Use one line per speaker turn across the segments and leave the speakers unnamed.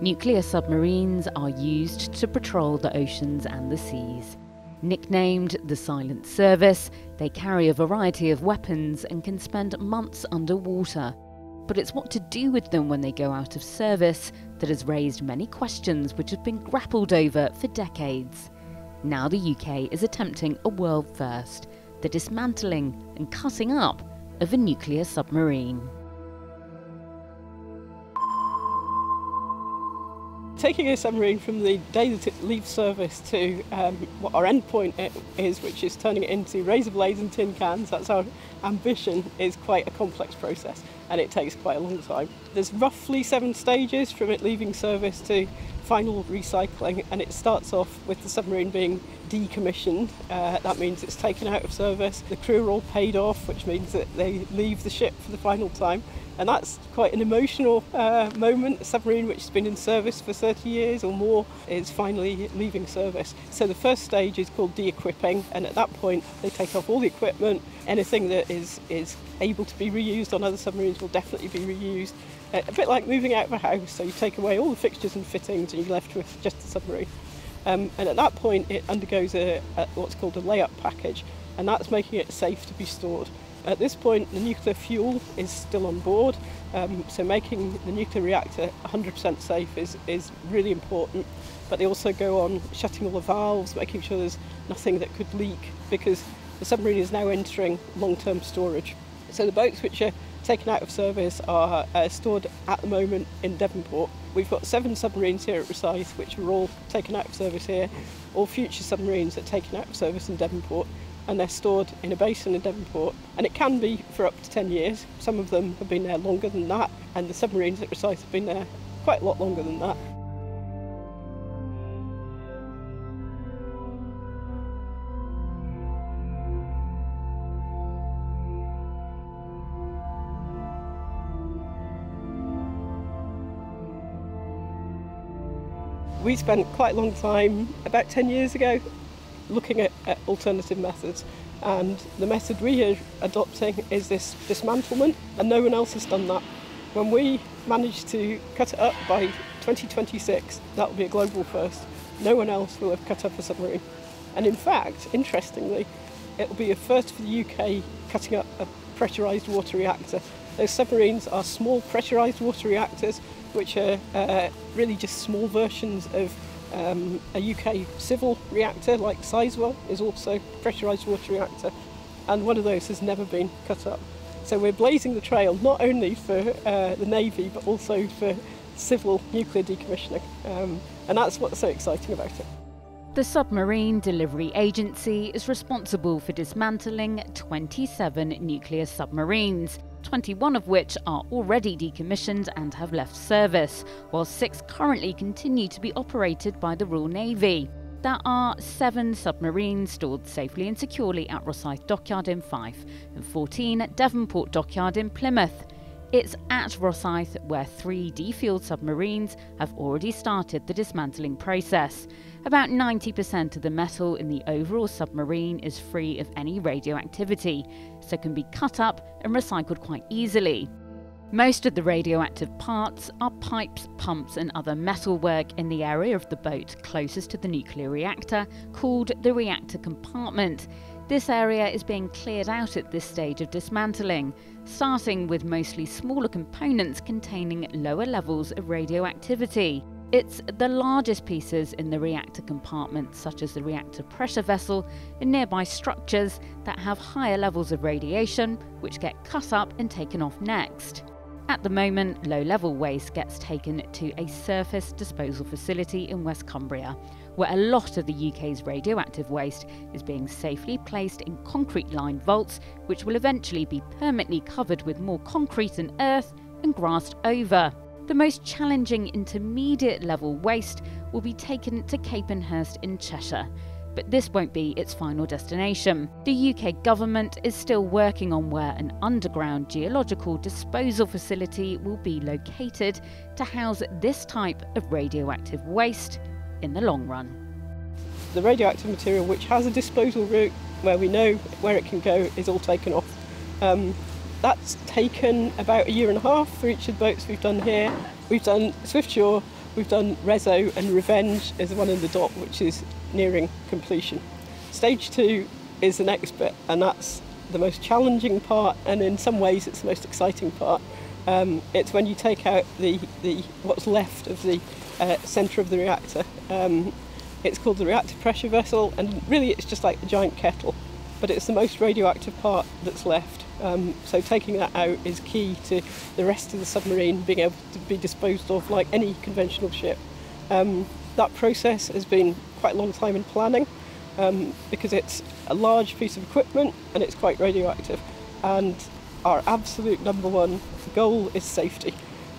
Nuclear submarines are used to patrol the oceans and the seas. Nicknamed the Silent Service, they carry a variety of weapons and can spend months underwater. But it's what to do with them when they go out of service that has raised many questions which have been grappled over for decades. Now the UK is attempting a world first the dismantling and cutting up of a nuclear submarine.
Taking a submarine from the day that it leaves service to um, what our end point is, which is turning it into razor blades and tin cans, that's our ambition, is quite a complex process and it takes quite a long time. There's roughly seven stages from it leaving service to final recycling and it starts off with the submarine being decommissioned. Uh, that means it's taken out of service. The crew are all paid off, which means that they leave the ship for the final time and that's quite an emotional uh, moment. A submarine which has been in service for 30 years or more is finally leaving service. So the first stage is called de-equipping, and at that point they take off all the equipment. Anything that is is able to be reused on other submarines will definitely be reused. Uh, a bit like moving out of a house, so you take away all the fixtures and fittings and you're left with just the submarine. Um, and at that point it undergoes a, a, what's called a layup package, and that's making it safe to be stored. At this point, the nuclear fuel is still on board, um, so making the nuclear reactor 100% safe is, is really important. But they also go on shutting all the valves, making sure there's nothing that could leak, because the submarine is now entering long-term storage. So the boats which are taken out of service are uh, stored at the moment in Devonport. We've got seven submarines here at Rosyth, which are all taken out of service here. All future submarines are taken out of service in Devonport and they're stored in a basin in Devonport. And it can be for up to 10 years. Some of them have been there longer than that, and the submarines at Rosyth have been there quite a lot longer than that. We spent quite a long time, about 10 years ago, looking at, at alternative methods. And the method we are adopting is this dismantlement, and no one else has done that. When we manage to cut it up by 2026, that will be a global first. No one else will have cut up a submarine. And in fact, interestingly, it will be a first for the UK cutting up a pressurised water reactor. Those submarines are small pressurised water reactors, which are uh, really just small versions of um, a UK civil reactor like Sizewell is also pressurised water reactor and one of those has never been cut up. So we're blazing the trail not only for uh, the Navy but also for civil nuclear decommissioning um, and that's what's so exciting about it.
The Submarine Delivery Agency is responsible for dismantling 27 nuclear submarines 21 of which are already decommissioned and have left service, while six currently continue to be operated by the Royal Navy. There are seven submarines stored safely and securely at Rosyth Dockyard in Fife and 14 at Devonport Dockyard in Plymouth. It's at Rosyth where three defueled submarines have already started the dismantling process. About 90% of the metal in the overall submarine is free of any radioactivity, so can be cut up and recycled quite easily. Most of the radioactive parts are pipes, pumps, and other metalwork in the area of the boat closest to the nuclear reactor, called the reactor compartment. This area is being cleared out at this stage of dismantling, starting with mostly smaller components containing lower levels of radioactivity. It's the largest pieces in the reactor compartment, such as the reactor pressure vessel and nearby structures that have higher levels of radiation, which get cut up and taken off next. At the moment, low level waste gets taken to a surface disposal facility in West Cumbria, where a lot of the UK's radioactive waste is being safely placed in concrete lined vaults, which will eventually be permanently covered with more concrete and earth and grassed over. The most challenging intermediate level waste will be taken to Capenhurst in Cheshire, but this won't be its final destination. The UK government is still working on where an underground geological disposal facility will be located to house this type of radioactive waste in the long run.
The radioactive material which has a disposal route where we know where it can go is all taken off. Um, that's taken about a year and a half for each of the boats we've done here. We've done Swiftsure, we've done Reso and Revenge is the one in the dot, which is nearing completion. Stage two is the next bit, and that's the most challenging part, and in some ways, it's the most exciting part. Um, it's when you take out the, the what's left of the uh, centre of the reactor. Um, it's called the reactor pressure vessel, and really, it's just like a giant kettle, but it's the most radioactive part that's left. Um, so taking that out is key to the rest of the submarine being able to be disposed of like any conventional ship. Um, that process has been quite a long time in planning um, because it's a large piece of equipment and it's quite radioactive. And our absolute number one goal is safety.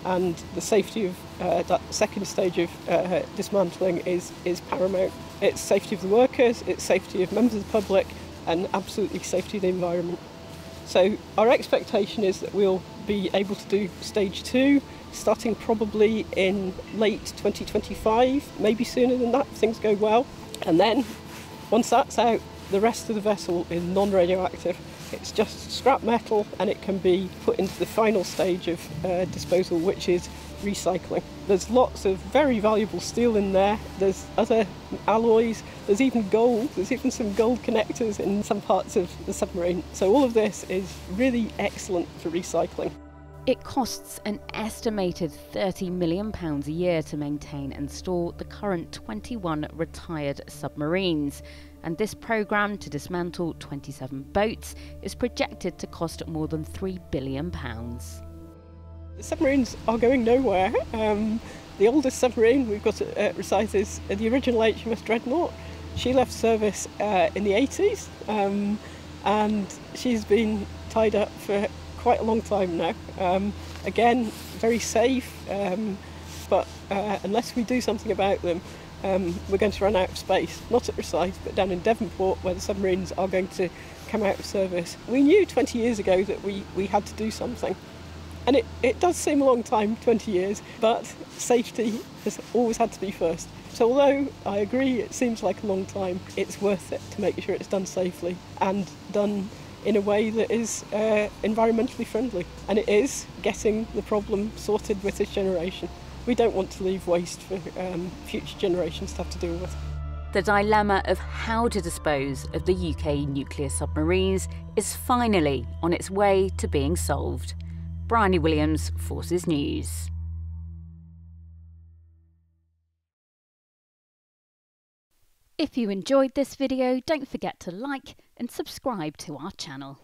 And the safety of uh, that second stage of uh, dismantling is, is paramount. It's safety of the workers, it's safety of members of the public, and absolutely safety of the environment. So our expectation is that we'll be able to do stage two, starting probably in late 2025, maybe sooner than that things go well. And then once that's out, the rest of the vessel is non-radioactive. It's just scrap metal and it can be put into the final stage of uh, disposal, which is recycling. There's lots of very valuable steel in there. There's other alloys. There's even gold. There's even some gold connectors in some parts of the submarine. So all of this is really excellent for recycling.
It costs an estimated £30 million a year to maintain and store the current 21 retired submarines, and this programme to dismantle 27 boats is projected to cost more than £3 billion.
The submarines are going nowhere. Um, the oldest submarine we've got at Rosyth is the original HMS Dreadnought. She left service uh, in the 80s um, and she's been tied up for quite a long time now. Um, again, very safe, um, but uh, unless we do something about them, um, we're going to run out of space. Not at Rosyth, but down in Devonport, where the submarines are going to come out of service. We knew 20 years ago that we, we had to do something. And it, it does seem a long time, 20 years, but safety has always had to be first. So although I agree it seems like a long time, it's worth it to make sure it's done safely and done in a way that is uh, environmentally friendly. And it is getting the problem sorted with this generation. We don't want to leave waste for um, future generations to have to deal with.
The dilemma of how to dispose of the UK nuclear submarines is finally on its way to being solved. Briohny Williams, Forces News. If you enjoyed this video, don't forget to like and subscribe to our channel.